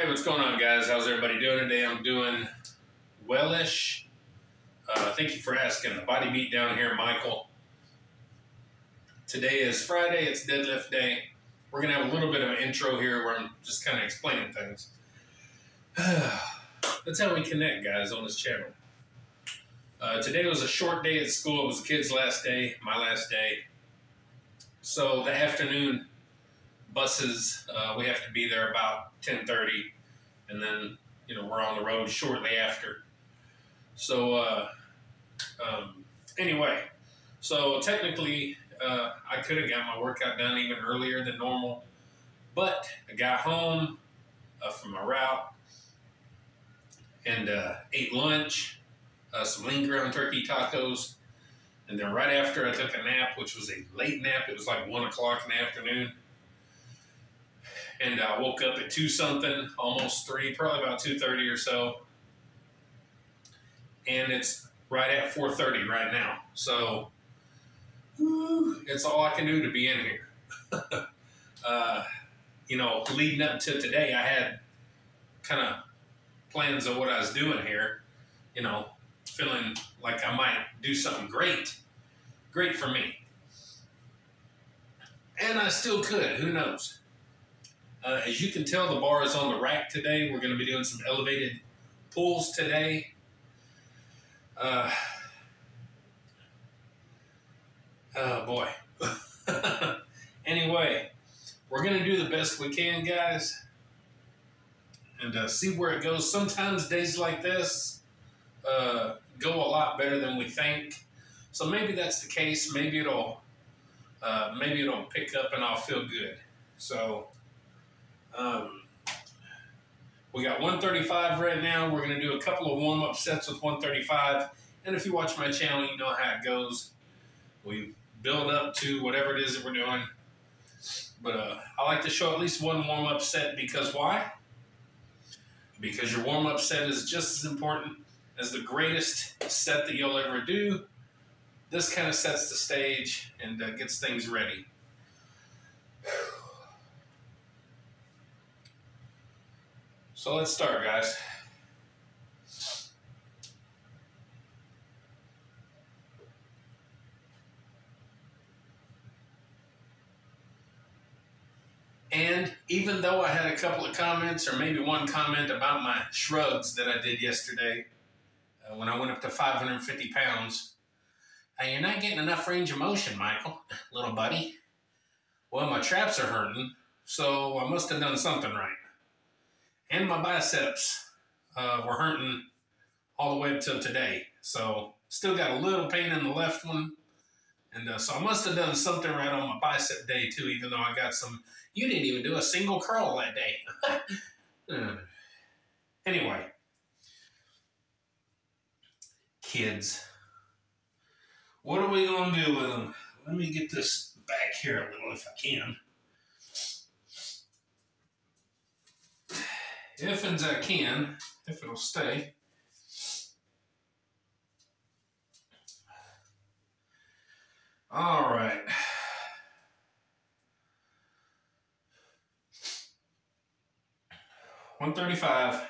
Hey, what's going on, guys? How's everybody doing today? I'm doing wellish. Uh, thank you for asking. The Body Beatdown here, Michael. Today is Friday. It's deadlift day. We're gonna have a little bit of an intro here where I'm just kind of explaining things. That's how we connect, guys, on this channel. Uh, today was a short day at school. It was the kids' last day, my last day. So the afternoon buses, uh, we have to be there about 10:30, and then you know we're on the road shortly after. So uh, um, anyway, so technically uh, I could have got my workout done even earlier than normal, but I got home from my route and uh, ate lunch, uh, some lean ground turkey tacos, and then right after I took a nap, which was a late nap. It was like one o'clock in the afternoon and I woke up at two something, almost three, probably about two thirty or so, and it's right at four thirty right now. So whew, it's all I can do to be in here. uh, you know, leading up to today, I had kind of plans of what I was doing here. You know, feeling like I might do something great, great for me, and I still could. Who knows? Uh, as you can tell, the bar is on the rack today. We're going to be doing some elevated pulls today. Uh, oh boy. anyway, we're going to do the best we can, guys, and uh, see where it goes. Sometimes days like this uh, go a lot better than we think. So maybe that's the case. Maybe it'll uh, maybe it'll pick up and I'll feel good. So. Um, we got 135 right now. We're going to do a couple of warm up sets with 135. And if you watch my channel, you know how it goes. We build up to whatever it is that we're doing. But uh, I like to show at least one warm up set because why? Because your warm up set is just as important as the greatest set that you'll ever do. This kind of sets the stage and uh, gets things ready. So let's start, guys. And even though I had a couple of comments, or maybe one comment about my shrugs that I did yesterday uh, when I went up to 550 pounds, hey, you're not getting enough range of motion, Michael, little buddy. Well, my traps are hurting, so I must have done something right and my biceps uh, were hurting all the way up today. So still got a little pain in the left one. And uh, so I must have done something right on my bicep day too, even though I got some. You didn't even do a single curl that day. uh, anyway, kids, what are we going to do with them? Let me get this back here a little if I can. If and I can, if it'll stay. All right. One thirty-five.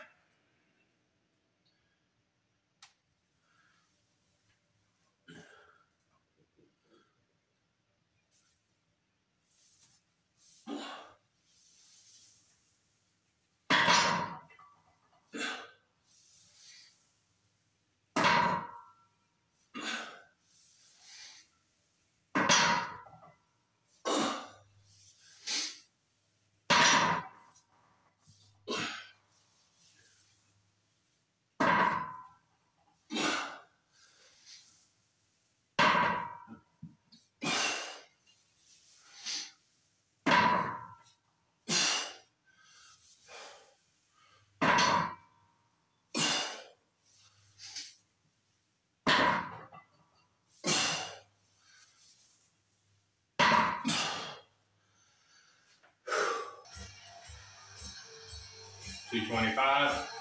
225.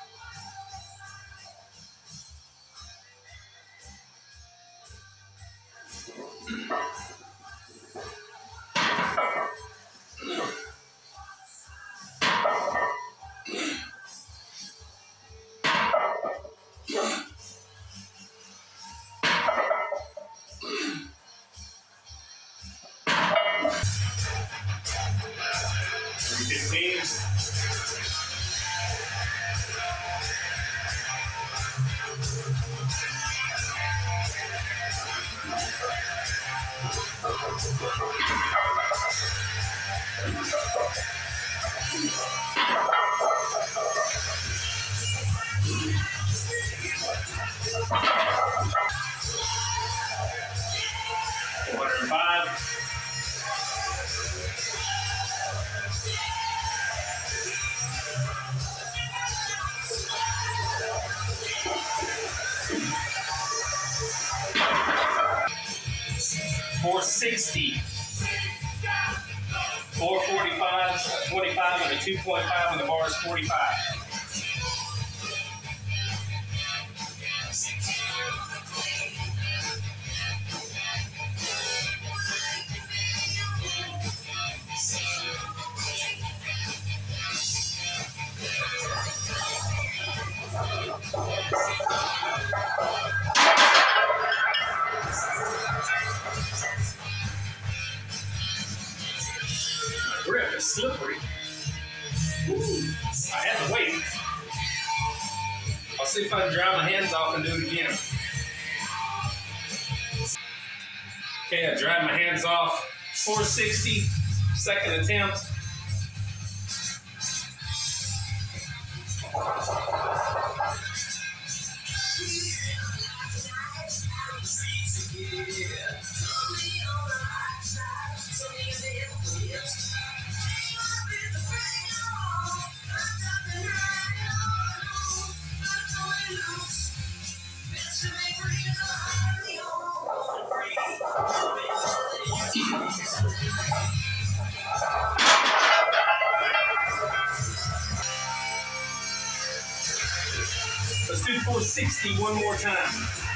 60. 445, 25, and a 2.5 and the bar is 45. Okay, I drive my hands off. 460, second attempt. Let's 460 one more time.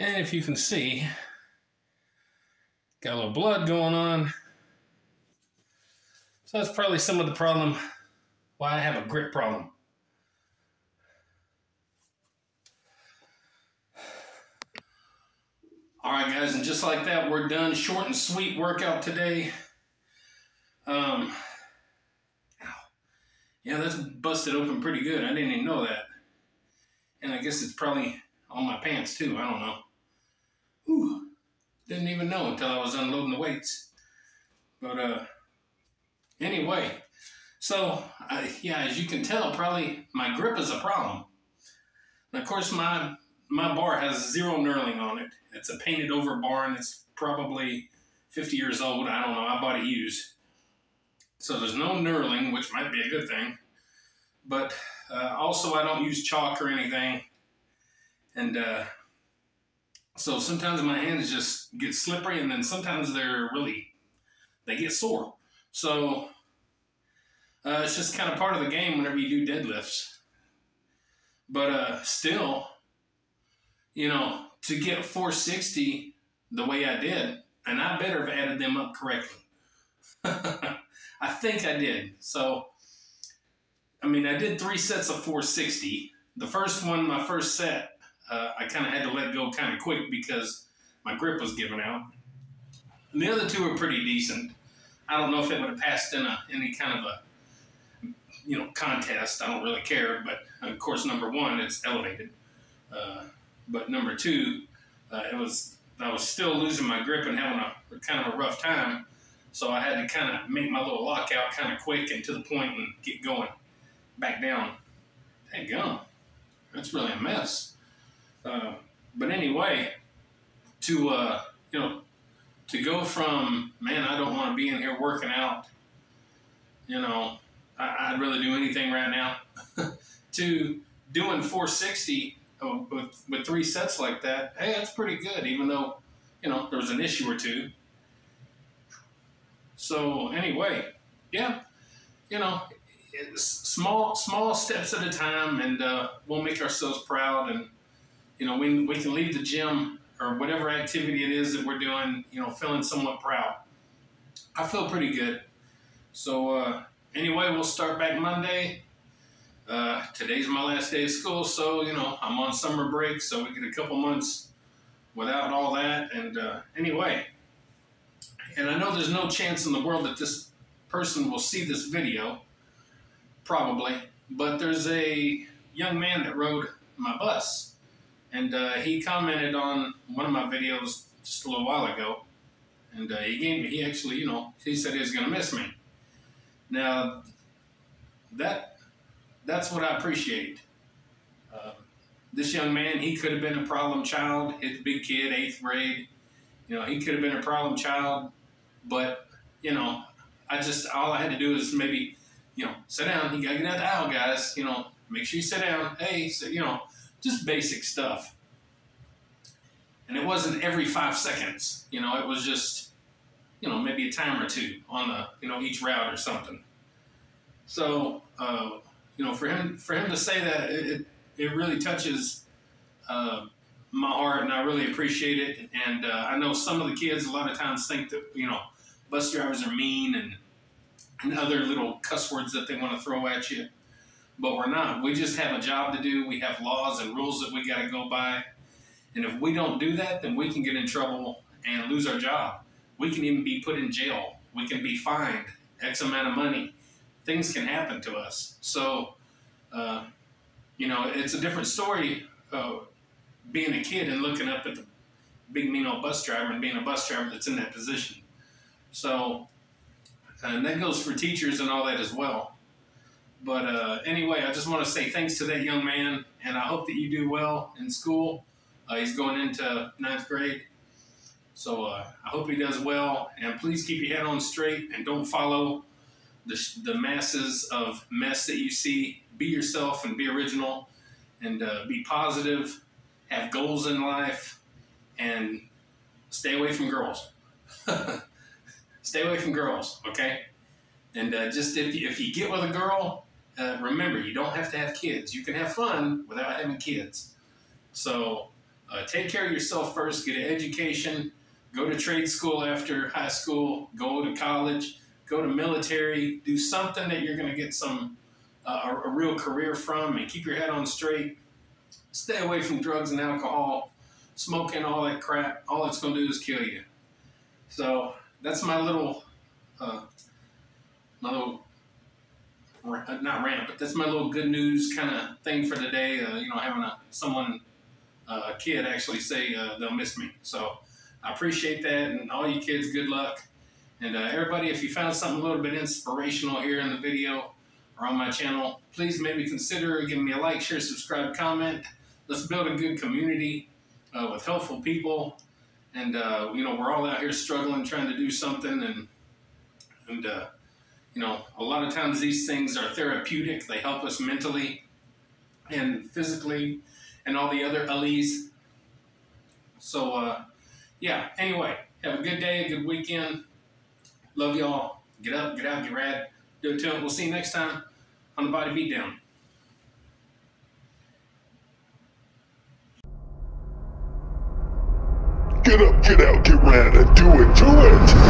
And if you can see, got a little blood going on. So that's probably some of the problem why I have a grip problem. All right, guys, and just like that, we're done. Short and sweet workout today. Um, yeah, that's busted open pretty good. I didn't even know that. And I guess it's probably on my pants too. I don't know. Whew. Didn't even know until I was unloading the weights. But uh, anyway, so yeah, as you can tell, probably my grip is a problem. And of course, my my bar has zero knurling on it. It's a painted over bar, and it's probably 50 years old. I don't know. I bought it used, so there's no knurling, which might be a good thing. But uh, also, I don't use chalk or anything, and uh, so sometimes my hands just get slippery, and then sometimes they're really they get sore. So uh, it's just kind of part of the game whenever you do deadlifts. But uh, still, you know, to get 460 the way I did, and I better have added them up correctly. I think I did. So, I mean, I did three sets of 460. The first one, my first set, uh, I kind of had to let go kind of quick because my grip was giving out. And the other two were pretty decent. I don't know if it would have passed in a any kind of a you know contest. I don't really care, but of course, number one, it's elevated. Uh, but number two, uh, it was I was still losing my grip and having a kind of a rough time. So I had to kind of make my little lockout kind of quick and to the point and get going back down. Thank God. That's really a mess. Uh, but anyway, to uh, you know, to go from man, I don't want to be in here working out. You know, I, I'd really do anything right now. to doing 460 uh, with with three sets like that, hey, that's pretty good. Even though, you know, there was an issue or two. So anyway, yeah, you know, small small steps at a time, and uh, we'll make ourselves proud. And you know, we we can leave the gym or whatever activity it is that we're doing, you know, feeling somewhat proud. I feel pretty good. So uh, anyway, we'll start back Monday. Uh, today's my last day of school, so you know I'm on summer break, so we get a couple months without all that. And uh, anyway, and I know there's no chance in the world that this person will see this video, probably, but there's a young man that rode my bus, and uh, he commented on one of my videos just a little while ago, and uh, he gave me, he actually, you know, he said he was going to miss me. Now, that that's what I appreciate. Uh, this young man, he could have been a problem child. He's a big kid, eighth grade. You know, he could have been a problem child, but you know, I just all I had to do is maybe, you know, sit down. You gotta get out the aisle, guys. You know, make sure you sit down. Hey, so, you know, just basic stuff. And it wasn't every five seconds. You know, it was just, you know, maybe a time or two on the, you know, each route or something. So, uh, you know, for him for him to say that, it, it really touches uh, my heart, and I really appreciate it. And uh, I know some of the kids a lot of times think that you know bus drivers are mean and and other little cuss words that they want to throw at you, but we're not. We just have a job to do. We have laws and rules that we got to go by, and if we don't do that, then we can get in trouble and lose our job. We can even be put in jail. We can be fined X amount of money things can happen to us. So, uh, you know, it's a different story uh, being a kid and looking up at the big mean old bus driver and being a bus driver that's in that position. So, and that goes for teachers and all that as well. But uh, anyway, I just want to say thanks to that young man, and I hope that you do well in school. Uh, he's going into ninth grade. So uh, I hope he does well, and please keep your head on straight and don't follow the, the masses of mess that you see. Be yourself and be original and uh, be positive, have goals in life, and stay away from girls. stay away from girls, okay? And uh, just if you, if you get with a girl, uh, remember you don't have to have kids. You can have fun without having kids. So uh, take care of yourself first. Get an education. Go to trade school after high school. Go to college go to military, do something that you're going to get some uh, a, a, real career from, and keep your head on straight. Stay away from drugs and alcohol, smoking, all that crap. All it's going to do is kill you. So that's my little, uh, my little, not rant, but that's my little good news kind of thing for the day. Uh, you know, having a someone, uh, a kid actually say uh, they'll miss me. So I appreciate that, and all you kids, good luck. And uh, everybody, if you found something a little bit inspirational here in the video or on my channel, please maybe consider giving me a like, share, subscribe, comment. Let's build a good community uh, with helpful people. And, uh, you know, we're all out here struggling, trying to do something. And, and uh, you know, a lot of times these things are therapeutic. They help us mentally and physically and all the other LEs. So, uh, yeah, anyway, have a good day, a good weekend. Love y'all. Get up, get out, get rad. Do it them. We'll see you next time on the Body Beatdown. Get up, get out, get rad, and do it, do it!